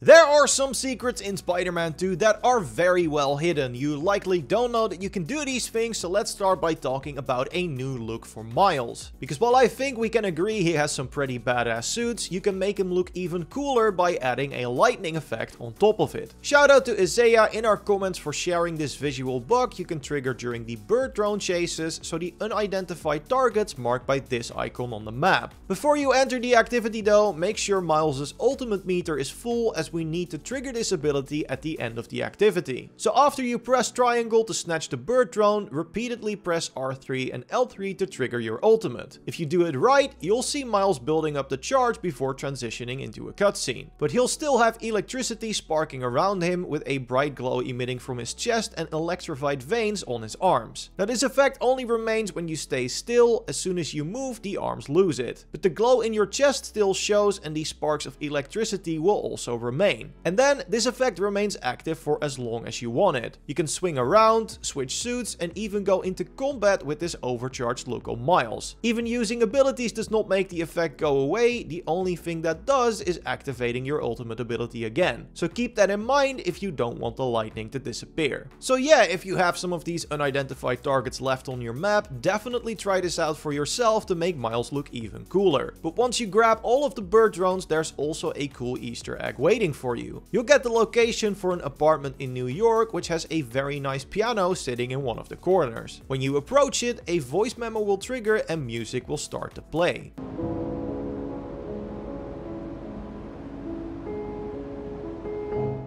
There are some secrets in Spider-Man 2 that are very well hidden. You likely don't know that you can do these things, so let's start by talking about a new look for Miles. Because while I think we can agree he has some pretty badass suits, you can make him look even cooler by adding a lightning effect on top of it. Shout out to Isaiah in our comments for sharing this visual bug you can trigger during the bird drone chases, so the unidentified targets marked by this icon on the map. Before you enter the activity though, make sure Miles' ultimate meter is full as we need to trigger this ability at the end of the activity. So after you press triangle to snatch the bird drone, repeatedly press R3 and L3 to trigger your ultimate. If you do it right, you'll see Miles building up the charge before transitioning into a cutscene. But he'll still have electricity sparking around him with a bright glow emitting from his chest and electrified veins on his arms. Now this effect only remains when you stay still, as soon as you move the arms lose it. But the glow in your chest still shows and these sparks of electricity will also remain And then this effect remains active for as long as you want it. You can swing around, switch suits and even go into combat with this overcharged look on Miles. Even using abilities does not make the effect go away, the only thing that does is activating your ultimate ability again. So keep that in mind if you don't want the lightning to disappear. So yeah, if you have some of these unidentified targets left on your map, definitely try this out for yourself to make Miles look even cooler. But once you grab all of the bird drones, there's also a cool easter egg waiting waiting for you. You'll get the location for an apartment in New York, which has a very nice piano sitting in one of the corners. When you approach it, a voice memo will trigger and music will start to play.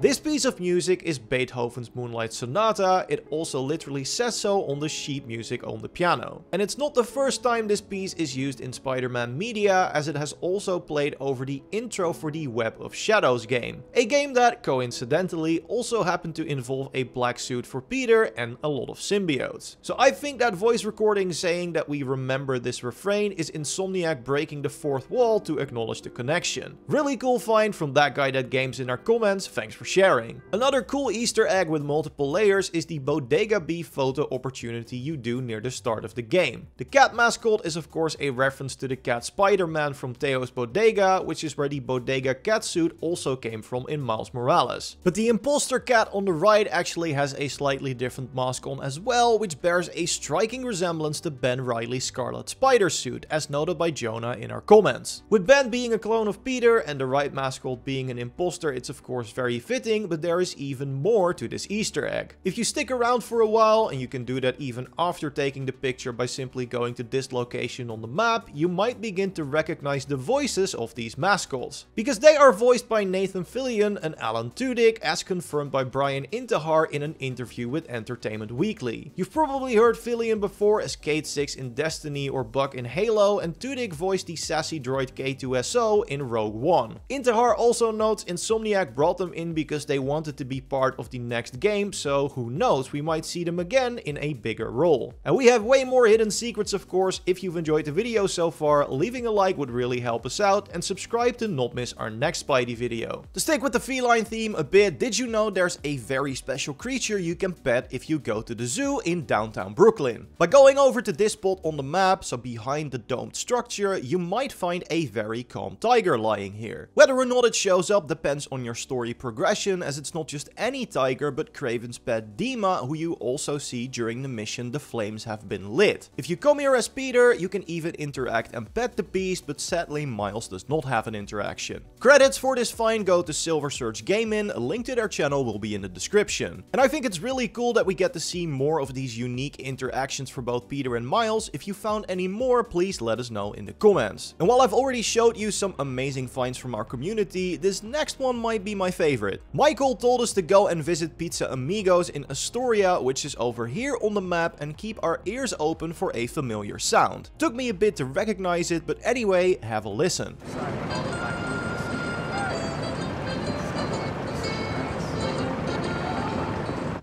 This piece of music is Beethoven's Moonlight Sonata, it also literally says so on the sheet music on the piano. And it's not the first time this piece is used in Spider-Man media, as it has also played over the intro for the Web of Shadows game. A game that, coincidentally, also happened to involve a black suit for Peter and a lot of symbiotes. So I think that voice recording saying that we remember this refrain is Insomniac breaking the fourth wall to acknowledge the connection. Really cool find from that guy that games in our comments, thanks for sharing. Another cool easter egg with multiple layers is the Bodega Bee photo opportunity you do near the start of the game. The cat mascot is of course a reference to the cat Spider-Man from Teo's Bodega, which is where the Bodega cat suit also came from in Miles Morales. But the imposter cat on the right actually has a slightly different mask on as well, which bears a striking resemblance to Ben Riley's Scarlet Spider suit, as noted by Jonah in our comments. With Ben being a clone of Peter and the right mascot being an imposter, it's of course very fitting but there is even more to this easter egg. If you stick around for a while, and you can do that even after taking the picture by simply going to this location on the map, you might begin to recognize the voices of these mascots. Because they are voiced by Nathan Fillion and Alan Tudyk, as confirmed by Brian Intihar in an interview with Entertainment Weekly. You've probably heard Fillion before as Cayde-6 in Destiny or Buck in Halo, and Tudyk voiced the sassy droid K-2SO in Rogue One. Intihar also notes Insomniac brought them in because because they wanted to be part of the next game, so who knows, we might see them again in a bigger role. And we have way more hidden secrets of course, if you've enjoyed the video so far, leaving a like would really help us out, and subscribe to not miss our next Spidey video. To stick with the feline theme a bit, did you know there's a very special creature you can pet if you go to the zoo in downtown Brooklyn? By going over to this spot on the map, so behind the domed structure, you might find a very calm tiger lying here. Whether or not it shows up depends on your story progression as it's not just any tiger but Kraven's pet Dima who you also see during the mission The Flames Have Been Lit. If you come here as Peter, you can even interact and pet the beast, but sadly Miles does not have an interaction. Credits for this find go to Silver Surge Gaming, a link to their channel will be in the description. And I think it's really cool that we get to see more of these unique interactions for both Peter and Miles. If you found any more, please let us know in the comments. And while I've already showed you some amazing finds from our community, this next one might be my favorite. Michael told us to go and visit Pizza Amigos in Astoria, which is over here on the map, and keep our ears open for a familiar sound. Took me a bit to recognize it, but anyway, have a listen.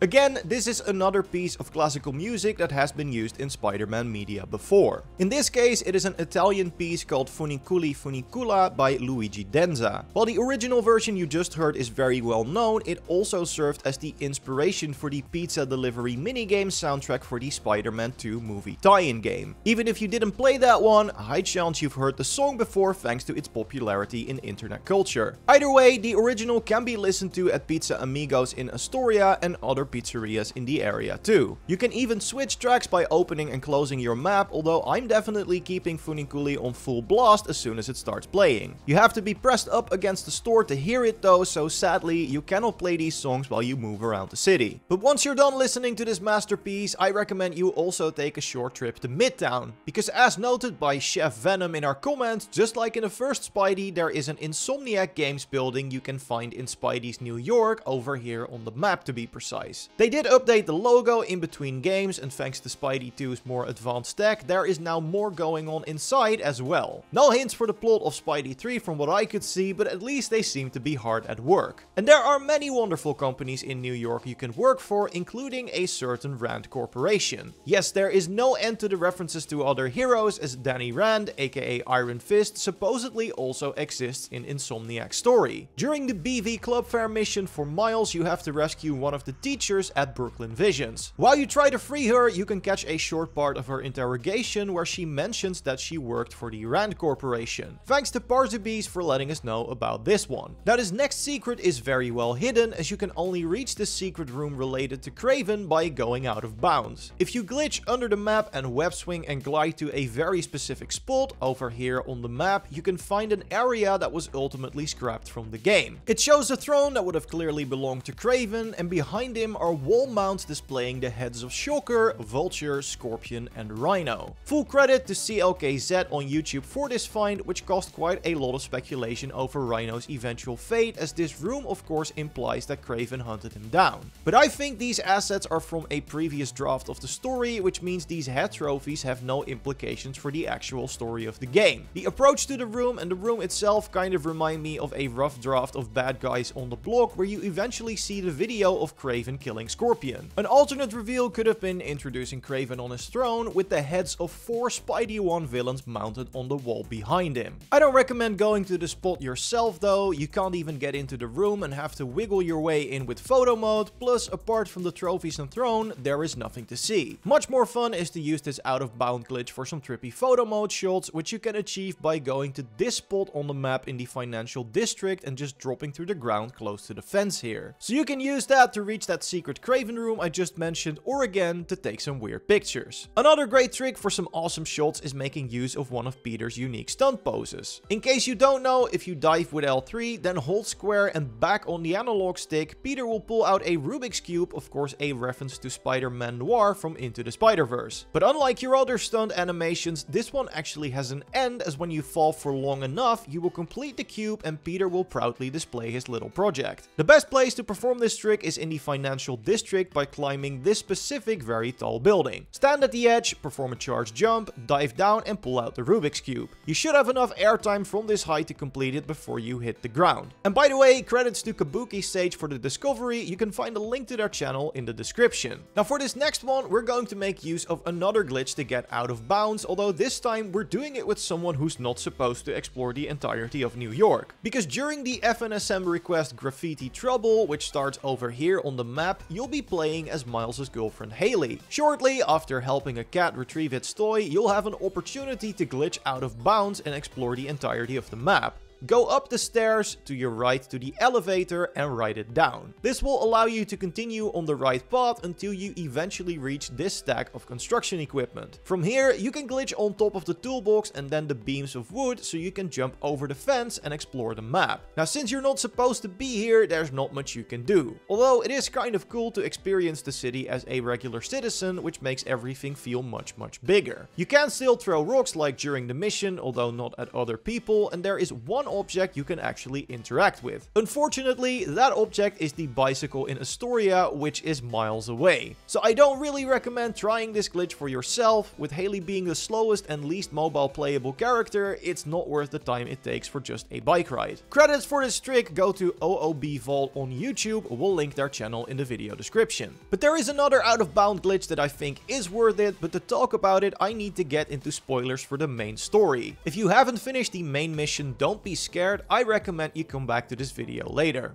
Again, this is another piece of classical music that has been used in Spider-Man media before. In this case, it is an Italian piece called Funiculi Funicula by Luigi Denza. While the original version you just heard is very well known, it also served as the inspiration for the pizza delivery minigame soundtrack for the Spider-Man 2 movie tie-in game. Even if you didn't play that one, high chance you've heard the song before thanks to its popularity in internet culture. Either way, the original can be listened to at Pizza Amigos in Astoria and other pizzerias in the area too. You can even switch tracks by opening and closing your map, although I'm definitely keeping Funiculi on full blast as soon as it starts playing. You have to be pressed up against the store to hear it though, so sadly you cannot play these songs while you move around the city. But once you're done listening to this masterpiece, I recommend you also take a short trip to Midtown, because as noted by Chef Venom in our comments, just like in the first Spidey, there is an Insomniac Games building you can find in Spidey's New York over here on the map to be precise. They did update the logo in between games and thanks to Spidey 2's more advanced tech, there is now more going on inside as well. No hints for the plot of Spidey 3 from what I could see, but at least they seem to be hard at work. And there are many wonderful companies in New York you can work for, including a certain Rand Corporation. Yes, there is no end to the references to other heroes as Danny Rand, aka Iron Fist, supposedly also exists in Insomniac's story. During the BV Club Fair mission for Miles, you have to rescue one of the teachers at Brooklyn Visions. While you try to free her, you can catch a short part of her interrogation where she mentions that she worked for the Rand Corporation. Thanks to Parzabees for letting us know about this one. Now this next secret is very well hidden as you can only reach the secret room related to Kraven by going out of bounds. If you glitch under the map and web swing and glide to a very specific spot over here on the map, you can find an area that was ultimately scrapped from the game. It shows a throne that would have clearly belonged to Kraven and behind him are wall mounts displaying the heads of Shocker, Vulture, Scorpion and Rhino. Full credit to CLKZ on YouTube for this find which caused quite a lot of speculation over Rhino's eventual fate as this room of course implies that Kraven hunted him down. But I think these assets are from a previous draft of the story which means these head trophies have no implications for the actual story of the game. The approach to the room and the room itself kind of remind me of a rough draft of Bad Guys on the Block where you eventually see the video of Kraven killing Scorpion. An alternate reveal could have been introducing Kraven on his throne with the heads of four Spidey 1 villains mounted on the wall behind him. I don't recommend going to the spot yourself though, you can't even get into the room and have to wiggle your way in with photo mode, plus apart from the trophies and throne, there is nothing to see. Much more fun is to use this out of bound glitch for some trippy photo mode shots, which you can achieve by going to this spot on the map in the financial district and just dropping through the ground close to the fence here. So you can use that to reach that secret Kraven room I just mentioned or again to take some weird pictures. Another great trick for some awesome shots is making use of one of Peter's unique stunt poses. In case you don't know, if you dive with L3 then hold square and back on the analog stick, Peter will pull out a Rubik's Cube, of course a reference to Spider-Man Noir from Into the Spider-Verse. But unlike your other stunt animations, this one actually has an end as when you fall for long enough, you will complete the cube and Peter will proudly display his little project. The best place to perform this trick is in the financial district by climbing this specific very tall building. Stand at the edge, perform a charge jump, dive down and pull out the Rubik's Cube. You should have enough airtime from this height to complete it before you hit the ground. And by the way, credits to Kabuki Sage for the discovery, you can find a link to their channel in the description. Now for this next one, we're going to make use of another glitch to get out of bounds, although this time we're doing it with someone who's not supposed to explore the entirety of New York. Because during the FNSM request Graffiti Trouble, which starts over here on the map, you'll be playing as Miles' girlfriend Haley. Shortly after helping a cat retrieve its toy, you'll have an opportunity to glitch out of bounds and explore the entirety of the map. Go up the stairs to your right to the elevator and write it down. This will allow you to continue on the right path until you eventually reach this stack of construction equipment. From here, you can glitch on top of the toolbox and then the beams of wood so you can jump over the fence and explore the map. Now since you're not supposed to be here, there's not much you can do. Although it is kind of cool to experience the city as a regular citizen, which makes everything feel much much bigger. You can still throw rocks like during the mission, although not at other people, and there is one object you can actually interact with. Unfortunately, that object is the bicycle in Astoria, which is miles away. So I don't really recommend trying this glitch for yourself. With Haley being the slowest and least mobile playable character, it's not worth the time it takes for just a bike ride. Credits for this trick go to OOB Vault on YouTube, we'll link their channel in the video description. But there is another out of bound glitch that I think is worth it, but to talk about it I need to get into spoilers for the main story. If you haven't finished the main mission, don't be scared, I recommend you come back to this video later.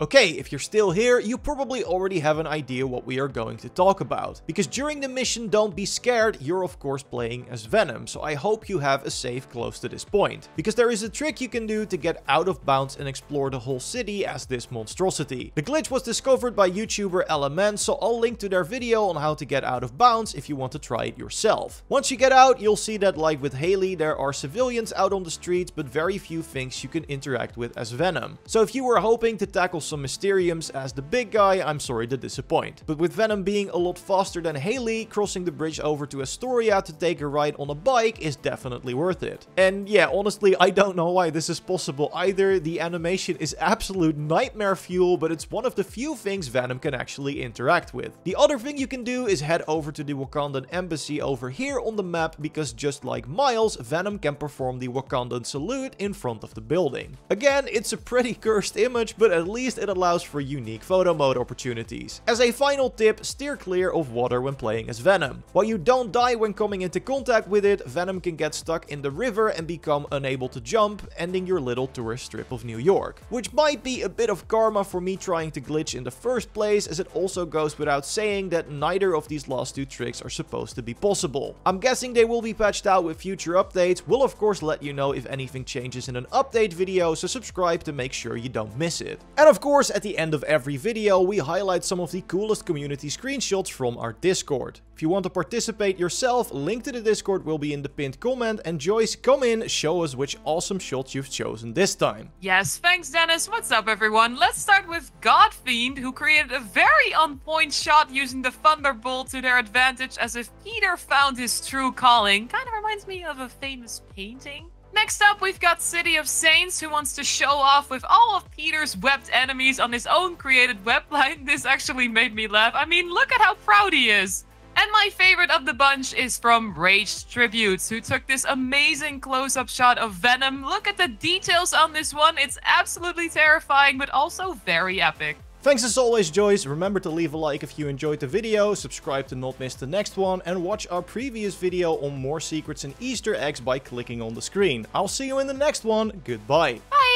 Okay, if you're still here, you probably already have an idea what we are going to talk about. Because during the mission Don't Be Scared, you're of course playing as Venom, so I hope you have a save close to this point. Because there is a trick you can do to get out of bounds and explore the whole city as this monstrosity. The glitch was discovered by YouTuber Ellemen, so I'll link to their video on how to get out of bounds if you want to try it yourself. Once you get out, you'll see that like with Haley, there are civilians out on the streets, but very few things you can interact with as Venom. So if you were hoping to tackle some Mysteriums as the big guy, I'm sorry to disappoint. But with Venom being a lot faster than Haley, crossing the bridge over to Astoria to take a ride on a bike is definitely worth it. And yeah, honestly, I don't know why this is possible either. The animation is absolute nightmare fuel, but it's one of the few things Venom can actually interact with. The other thing you can do is head over to the Wakandan embassy over here on the map, because just like Miles, Venom can perform the Wakandan salute in front of the building. Again, it's a pretty cursed image, but at least it allows for unique photo mode opportunities. As a final tip, steer clear of water when playing as Venom. While you don't die when coming into contact with it, Venom can get stuck in the river and become unable to jump, ending your little tourist strip of New York. Which might be a bit of karma for me trying to glitch in the first place, as it also goes without saying that neither of these last two tricks are supposed to be possible. I'm guessing they will be patched out with future updates, we'll of course let you know if anything changes in an update video, so subscribe to make sure you don't miss it. And of course, course, at the end of every video, we highlight some of the coolest community screenshots from our Discord. If you want to participate yourself, link to the Discord will be in the pinned comment. And Joyce, come in, show us which awesome shots you've chosen this time. Yes, thanks Dennis. What's up everyone? Let's start with Godfiend, who created a very on-point shot using the Thunderbolt to their advantage as if Peter found his true calling. Kind of reminds me of a famous painting. Next up, we've got City of Saints, who wants to show off with all of Peter's webbed enemies on his own created webline. This actually made me laugh. I mean, look at how proud he is. And my favorite of the bunch is from Rage Tributes, who took this amazing close-up shot of Venom. Look at the details on this one. It's absolutely terrifying, but also very epic. Thanks as always Joyce, remember to leave a like if you enjoyed the video, subscribe to not miss the next one, and watch our previous video on more secrets and easter eggs by clicking on the screen. I'll see you in the next one, goodbye. Bye.